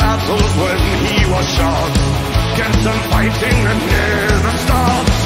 battles when he was shot. Get some fighting and never stop.